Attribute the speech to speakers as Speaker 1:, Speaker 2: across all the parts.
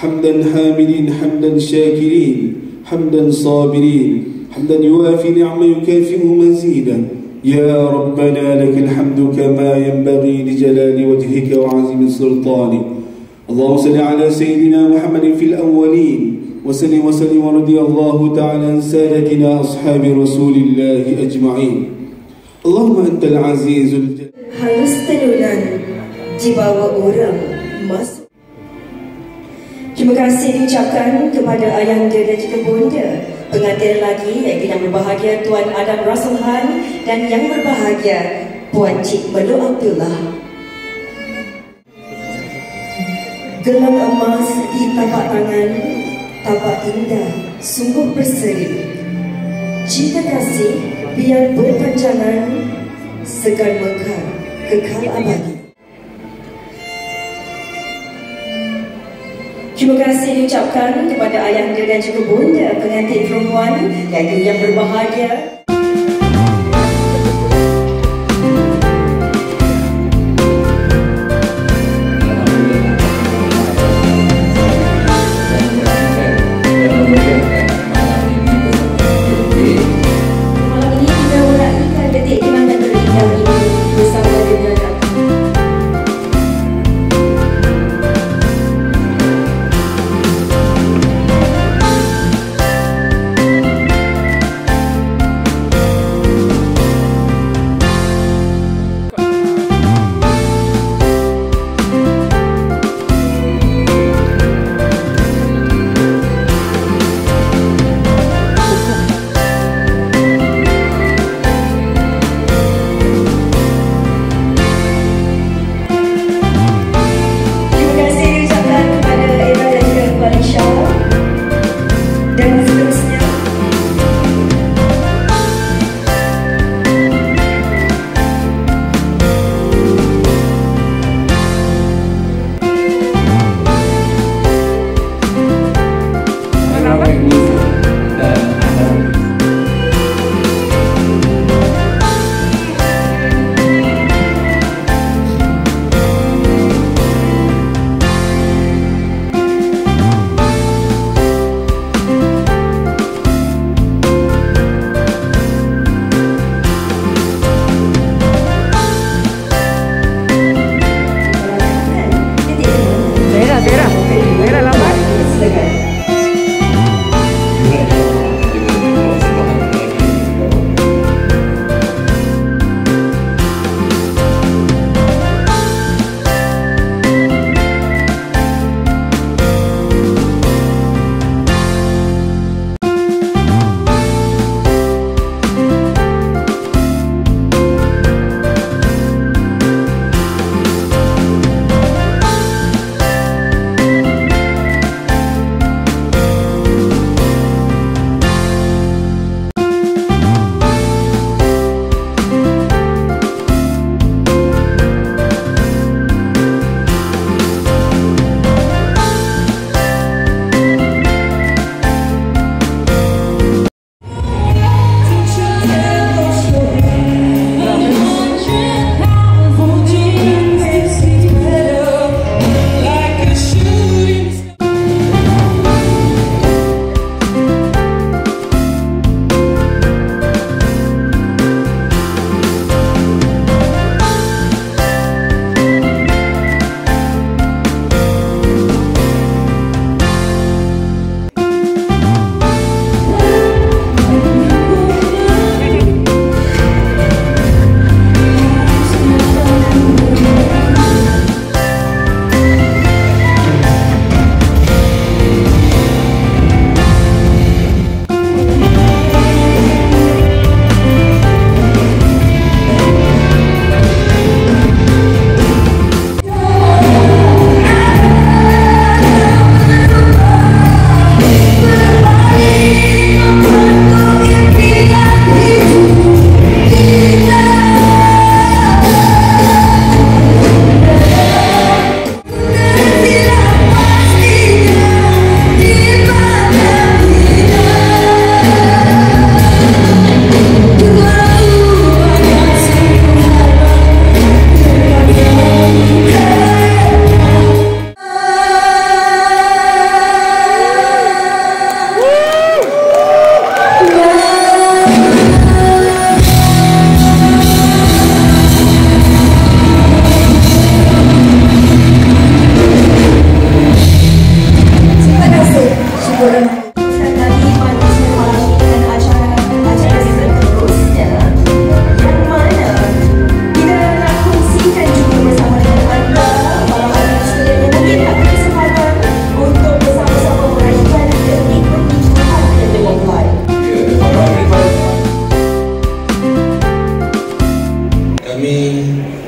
Speaker 1: حمدا حامدين حمدا شاكرين حمدا صابرين حمدا يوافي نعما يكافئ مزيدا. يا ربنا لك الحمد كما ينبغي لجلال وجهك وعظيم سلطانك. اللهم صل على سيدنا محمد في الأولين وسلم وسلم ورضي الله تعالى عن سادتنا أصحاب رسول الله أجمعين اللهم أنت العزيز الجليل
Speaker 2: halus tenunan dibawa orang masuk. Terima kasih diucapkan kepada ayahanda dan juga bonda pengantin lagi iaitu yang berbahagia Tuan Adam Russell Han dan yang berbahagia Puan Cik Melu Abdullah. Gelang emas di tapak tangan, tapak indah, sungguh berseri. Cinta kasih biar berpanjangan, segar mekar, kekal abadi. Terima kasih diucapkan kepada ayahanda dan juga bonda pengantin perempuan iaitu yang berbahagia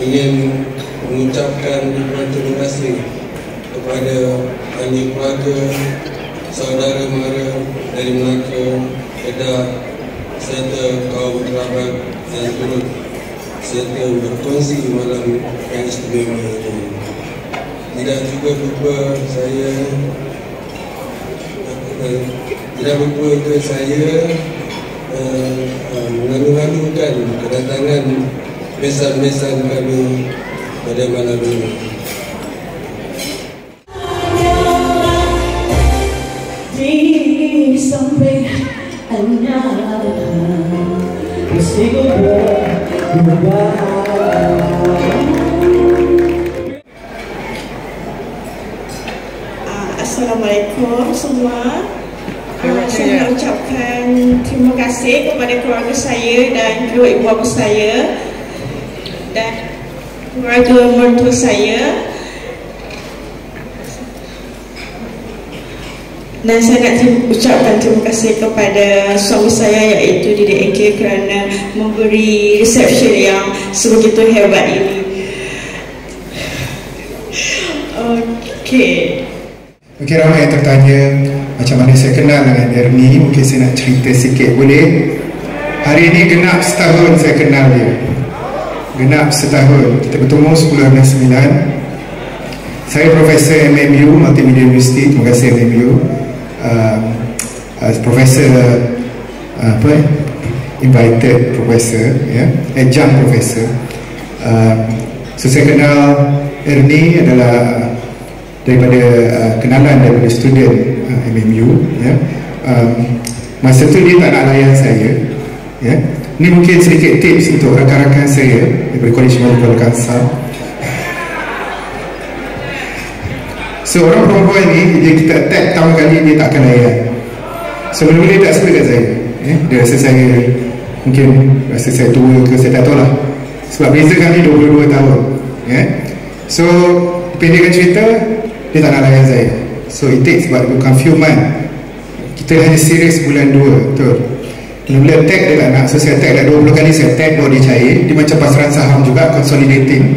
Speaker 3: ingin mengucapkan terima kasih kepada ahli keluarga, saudara mara dari Melaka, Kedah serta kaum kerabat yang turut serta berkongsi malam yang istimewa ini. Tidak juga lupa saya tidak lupa ke saya uh, uh, mengalu-alukan kedatangan besan-besan kami pada malam ini.
Speaker 4: mesti berubah
Speaker 5: Assalamualaikum semua. Uh, saya nak ucapkan terima kasih kepada keluarga saya dan kedua ibu bapa saya dan keluarga mertua saya. Dan saya nak ucapkan terima kasih kepada suami saya iaitu Didi Eke kerana memberi reception yang sebegitu hebat ini. Okay.
Speaker 6: Mungkin ramai yang tertanya macam mana saya kenal dengan Ernie Mungkin saya nak cerita sikit boleh Hari ini genap setahun saya kenal dia Genap setahun Kita bertemu 10 Saya Profesor MMU Multimedia University. Terima kasih MMU uh, uh, Profesor uh, apa Invited Professor ya, Adjunct Professor uh, So saya kenal Ernie adalah daripada uh, kenalan daripada student uh, MMU ya. Um, masa tu dia tak nak layan saya ya ni mungkin sedikit tips untuk rakan-rakan saya daripada College Medical Council so orang perempuan ni dia kita attack tahun kali dia tak akan layan so mula-mula dia tak suka kat saya? Ya? dia rasa saya mungkin rasa saya tua ke saya tak tahu lah. Sebab beza kami 22 tahun ya. So pendekkan cerita dia tak nak layan saya. So it takes about bukan few month kita hanya serius bulan 2 betul bila tag dia tak nak so saya tag dah 20 kali saya tag baru dia cair dia macam pasaran saham juga consolidating.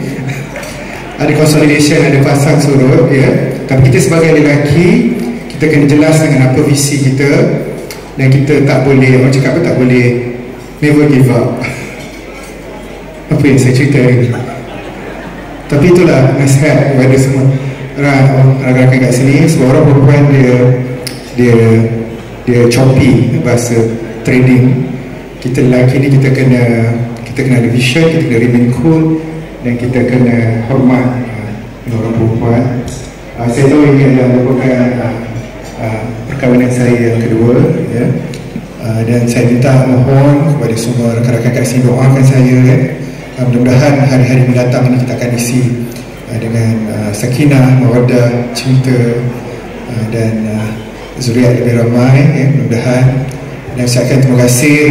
Speaker 6: Ada consolidation ada pasang surut ya. Tapi kita sebagai lelaki kita kena jelas dengan apa visi kita. Dan kita tak boleh orang cakap apa tak boleh never give up. Apa yang saya cerita ini tapi itulah nasihat kepada semua. Rakan-rakan kat sini sebab orang perempuan dia dia dia choppy bahasa trading. Kita lelaki ni kita kena kita kena ada vision kita kena remain cool dan kita kena hormat uh, orang perempuan. Uh, saya tahu ini adalah merupakan uh, uh, perkahwinan saya yang kedua ya. Uh, dan saya minta mohon kepada semua rakan-rakan kat sini doakan saya ya. uh, mudah-mudahan hari-hari mendatang ini kita akan isi Uh, dengan uh, sakinah, mawaddah, cinta uh, dan uh, zuriat lebih ramai ya, mudah-mudahan dan saya akan terima kasih.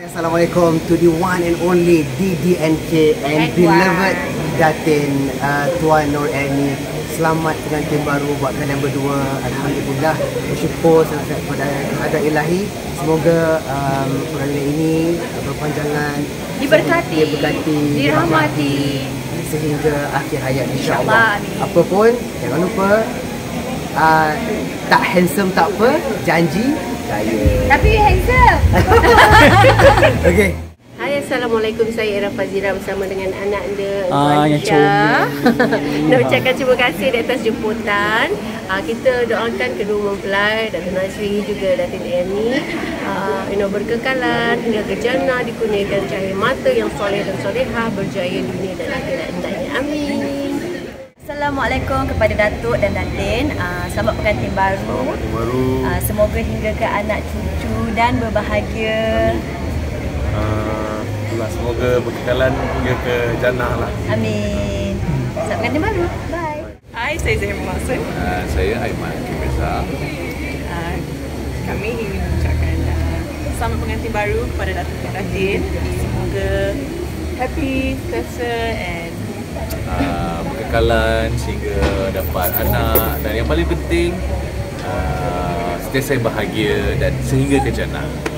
Speaker 7: Assalamualaikum to the one and only DDNK and beloved Datin uh, Tuan Nur Erni Selamat pengantin baru buat kalian berdua. Alhamdulillah. Bersyukur sangat kepada kehadrat ilahi. Semoga um, perayaan ini berpanjangan.
Speaker 8: Diberkati.
Speaker 7: Diberkati
Speaker 8: Dirahmati.
Speaker 7: sehingga akhir hayat insyaAllah. Apa pun jangan lupa uh, tak handsome tak apa janji saya
Speaker 8: tapi handsome
Speaker 7: okay
Speaker 8: Hai Assalamualaikum saya Era Fazira bersama dengan anak anda
Speaker 9: Ah, yang comel.
Speaker 8: Nak ucapkan terima kasih di atas jemputan. Ah, kita doakan kedua mempelai Datin Nasri juga Datin Erni ah, you know, berkekalan hingga ke jannah dikurniakan cahaya mata yang soleh dan solehah berjaya dunia dan akhirat. Amin.
Speaker 10: Assalamualaikum kepada Datuk dan Datin. Uh, selamat pengantin baru.
Speaker 11: baru.
Speaker 10: Uh, semoga hingga ke anak cucu dan berbahagia.
Speaker 11: Uh, semoga berkekalan hingga ke jannah lah.
Speaker 10: Amin. Selamat pengantin baru. Bye.
Speaker 12: Hai, saya Zahir Maksud.
Speaker 11: Uh, saya Aiman Kimesa.
Speaker 12: Uh, kami ingin mengucapkan uh, selamat pengantin baru kepada Datuk dan Datin. Semoga happy, sukses and
Speaker 11: uh, berkekalan sehingga dapat anak dan yang paling penting uh, sentiasa bahagia dan sehingga ke jannah.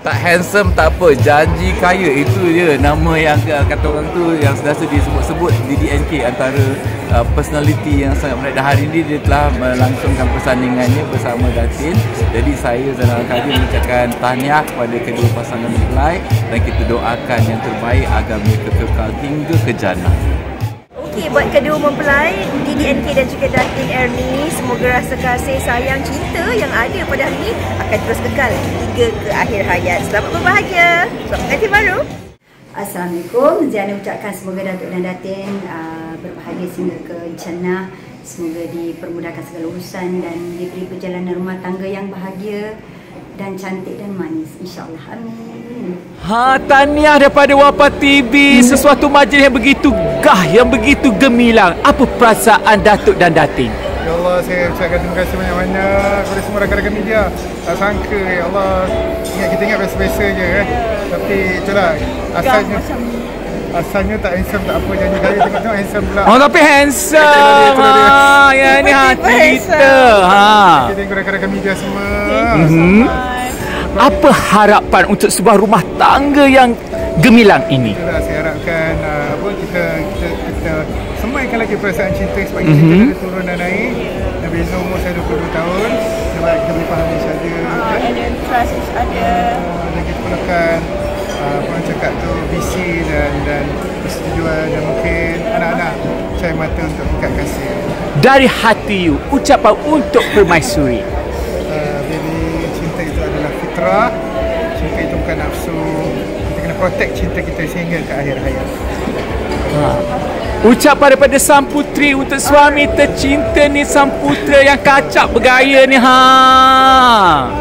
Speaker 11: Tak handsome tak apa, janji kaya itu je nama yang kata orang tu yang sentiasa disebut-sebut di DNK antara uh, personality yang sangat menarik dan hari ini dia telah melangsungkan persandingannya bersama Datin. Jadi saya Zainal Kadir mengucapkan tahniah kepada kedua pasangan mempelai dan kita doakan yang terbaik agar mereka kekal hingga ke jannah.
Speaker 2: Okey, buat kedua mempelai DDNK dan juga Datin Ernie Semoga rasa kasih sayang cinta yang ada pada hari ini Akan terus kekal hingga ke akhir hayat. Selamat berbahagia. Selamat pengantin baru.
Speaker 9: Assalamualaikum. Ziana ucapkan semoga Datuk dan Datin uh, berbahagia sehingga ke jannah Semoga dipermudahkan segala urusan dan diberi perjalanan rumah tangga yang bahagia dan cantik dan manis insyaAllah amin
Speaker 13: Ha, tahniah daripada Wapa TV Sesuatu majlis yang begitu gah Yang begitu gemilang Apa perasaan Datuk dan Datin?
Speaker 14: Ya Allah, saya ucapkan terima kasih banyak-banyak kepada semua rakan-rakan media. Tak sangka, ya Allah. Ingat kita ingat biasa-biasa je kan. Tapi itulah, asalnya asalnya tak handsome tak apa janji kaya tengok-tengok handsome pula.
Speaker 13: Oh tapi handsome. Ha, ya ni hati kita. Ha.
Speaker 14: Kita tengok rakan-rakan media semua.
Speaker 13: Mhm. Apa harapan untuk sebuah rumah tangga yang gemilang ini?
Speaker 14: Itulah saya harapkan uh, apa kita kita kita semaikan lagi perasaan cinta sebab
Speaker 13: Mhm.
Speaker 14: mm-hmm. kita ada turun dan naik. Dan beza umur saya 22 tahun. Sebab kita boleh faham other.
Speaker 15: Uh, and then trust each other.
Speaker 14: Uh, dan kita perlukan uh, apa orang cakap tu visi dan dan persetujuan dan mungkin anak-anak cahaya mata untuk ikat kasih.
Speaker 13: Dari hati you, ucapan untuk permaisuri.
Speaker 14: Uh, jadi cinta itu adalah fitrah. Cinta itu bukan nafsu. Kita kena protect cinta kita sehingga ke akhir hayat.
Speaker 13: Ha. Ucapan daripada sang putri untuk suami tercinta ni sang putera yang kacak bergaya ni ha.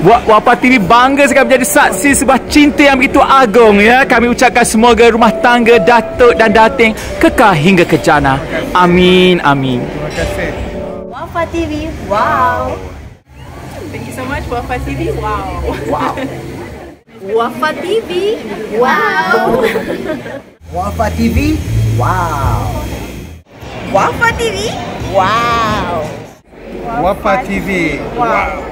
Speaker 13: Wapa TV bangga sekali menjadi saksi sebuah cinta yang begitu agung ya. Kami ucapkan semoga rumah tangga Datuk dan Dating kekal hingga ke jannah. Amin amin.
Speaker 14: Terima kasih.
Speaker 2: Wafa TV, wow
Speaker 5: Thank you so much Wafa TV. Wow.
Speaker 13: Wow.
Speaker 2: Wafa TV, wow
Speaker 7: Wafa TV, wow.
Speaker 2: Wafa TV, wow
Speaker 14: Wafa TV. Wow.